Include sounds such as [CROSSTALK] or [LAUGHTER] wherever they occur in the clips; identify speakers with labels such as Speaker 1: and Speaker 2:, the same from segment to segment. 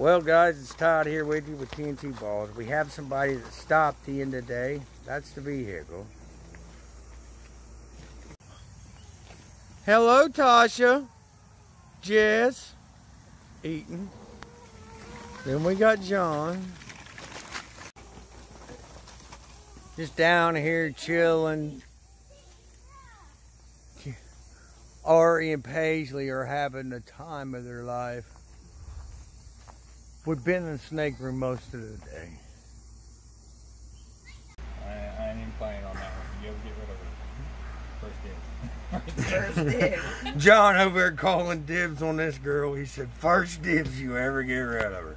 Speaker 1: Well, guys, it's Todd here with you with TNT Balls. We have somebody that stopped the end of the day. That's the vehicle. Hello, Tasha. Jess. Eaton. Then we got John. Just down here chilling. Ari and Paisley are having the time of their life. We've been in the snake room most of the day.
Speaker 2: I, I ain't even playing on that one. You ever get rid of it? First dibs.
Speaker 3: First dibs. [LAUGHS]
Speaker 1: John over there calling dibs on this girl. He said, first dibs you ever get rid of her.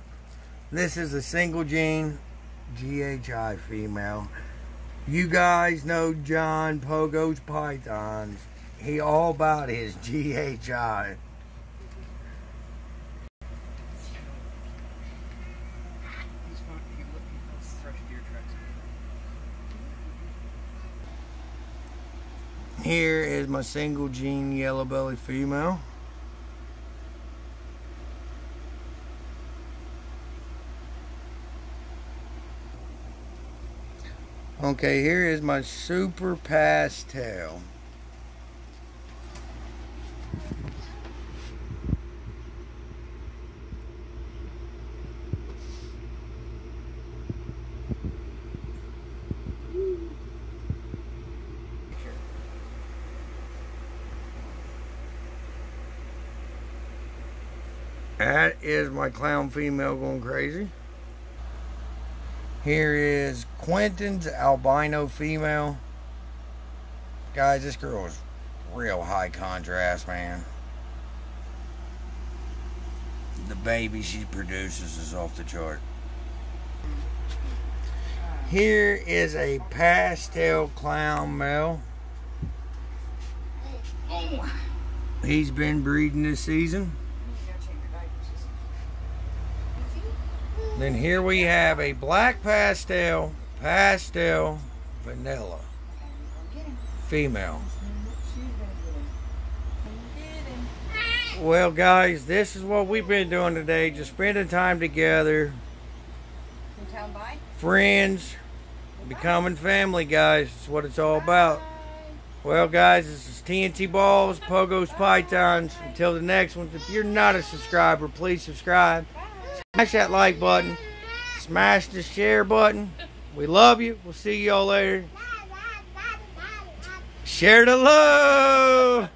Speaker 1: This is a single gene GHI female. You guys know John Pogo's Pythons. He all about his GHI. Here is my single gene yellow belly female. Okay, here is my super pastel. That is my clown female going crazy. Here is Quentin's albino female. Guys, this girl is real high contrast, man. The baby she produces is off the chart. Here is a pastel clown male. Oh. He's been breeding this season. Then here we have a black pastel, pastel, vanilla, female. Well, guys, this is what we've been doing today. Just spending time together,
Speaker 3: From town by?
Speaker 1: friends, becoming family, guys. That's what it's all about. Well, guys, this is TNT Balls, Pogo's Pythons. Until the next one, if you're not a subscriber, please subscribe. Smash that like button. Smash the share button. We love you. We'll see y'all later. Share the love.